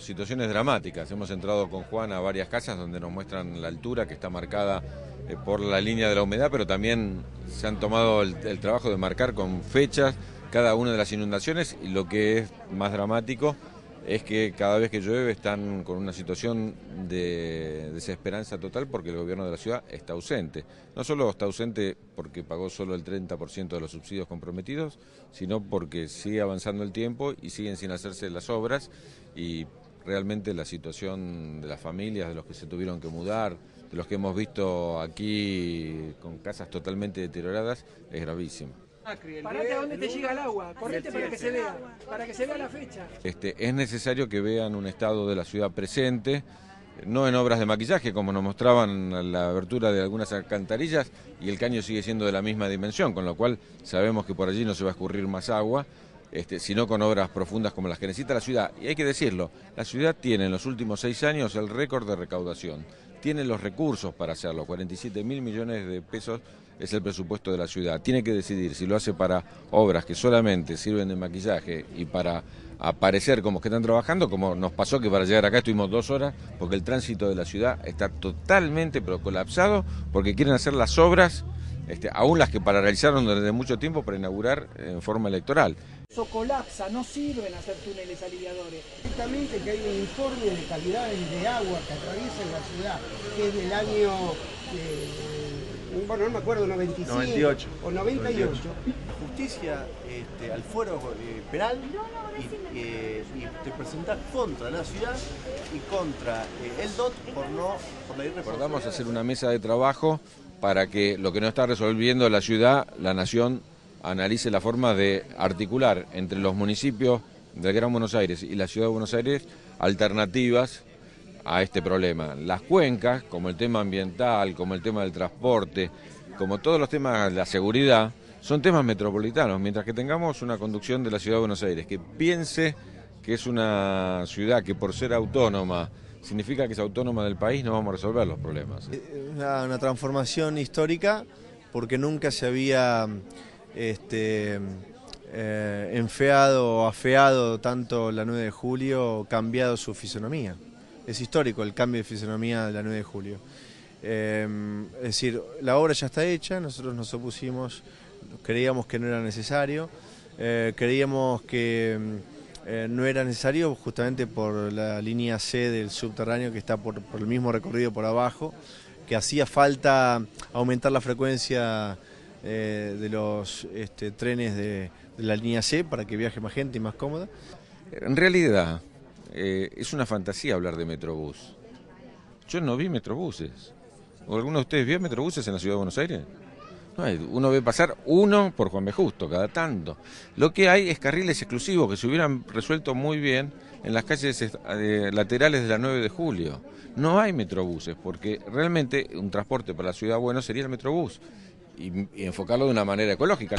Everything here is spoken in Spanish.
Situaciones dramáticas. Hemos entrado con Juan a varias casas donde nos muestran la altura que está marcada eh, por la línea de la humedad, pero también se han tomado el, el, trabajo de marcar con fechas cada una de las inundaciones y lo que es más dramático es que cada vez que llueve están con una situación de desesperanza total porque el gobierno de la ciudad está ausente. No solo está ausente porque pagó solo el 30% de los subsidios comprometidos, sino porque sigue avanzando el tiempo y siguen sin hacerse las obras y realmente la situación de las familias, de los que se tuvieron que mudar, de los que hemos visto aquí con casas totalmente deterioradas, es gravísima. Parate a dónde te llega el agua, correte para que se vea, para que se vea la fecha. Este, es necesario que vean un estado de la ciudad presente, no en obras de maquillaje, como nos mostraban la abertura de algunas alcantarillas, y el caño sigue siendo de la misma dimensión, con lo cual sabemos que por allí no se va a escurrir más agua, este, sino con obras profundas como las que necesita la ciudad. Y hay que decirlo, la ciudad tiene en los últimos seis años el récord de recaudación, tiene los recursos para hacerlo, 47 mil millones de pesos es el presupuesto de la ciudad. Tiene que decidir si lo hace para obras que solamente sirven de maquillaje y para aparecer como que están trabajando, como nos pasó que para llegar acá estuvimos dos horas, porque el tránsito de la ciudad está totalmente colapsado, porque quieren hacer las obras, este, aún las que paralizaron desde mucho tiempo para inaugurar en forma electoral. Eso colapsa, no sirven hacer túneles aliviadores. Justamente que hay un informe de calidad de agua que atraviesa la ciudad, que es del año... Eh, bueno, no me acuerdo, 95 98. o 98. Justicia este, al fuero eh, penal y, eh, y, te presentas contra la ciudad y contra eh, el DOT por no por la Recordamos hacer una mesa de trabajo para que lo que no está resolviendo la ciudad, la nación, analice la forma de articular entre los municipios del Gran Buenos Aires y la ciudad de Buenos Aires alternativas a este problema. Las cuencas, como el tema ambiental, como el tema del transporte, como todos los temas de la seguridad, son temas metropolitanos, mientras que tengamos una conducción de la ciudad de Buenos Aires que piense que es una ciudad que por ser autónoma significa que es autónoma del país, no vamos a resolver los problemas. Una, una transformación histórica porque nunca se había este, eh, enfeado o afeado tanto la 9 de julio, cambiado su fisonomía es histórico el cambio de fisonomía de la 9 de julio. Em, es decir, la obra ya está hecha, nosotros nos opusimos, creíamos que no era necesario, eh, creíamos que eh, no era necesario justamente por la línea C del subterráneo que está por, el mismo recorrido por abajo, que hacía falta aumentar la frecuencia eh, de los este, trenes de la línea C para que viaje más gente y más cómoda. En realidad, eh, es una fantasía hablar de Metrobús. Yo no vi Metrobuses. ¿O alguno de ustedes vio Metrobuses en la ciudad de Buenos Aires? No uno ve pasar uno por Juan B. Justo, cada tanto. Lo que hay es carriles exclusivos que se hubieran resuelto muy bien en las calles eh, laterales de la 9 de julio. No hay metrobuses, porque realmente un transporte para la ciudad bueno sería el metrobús y, enfocarlo de una manera ecológica.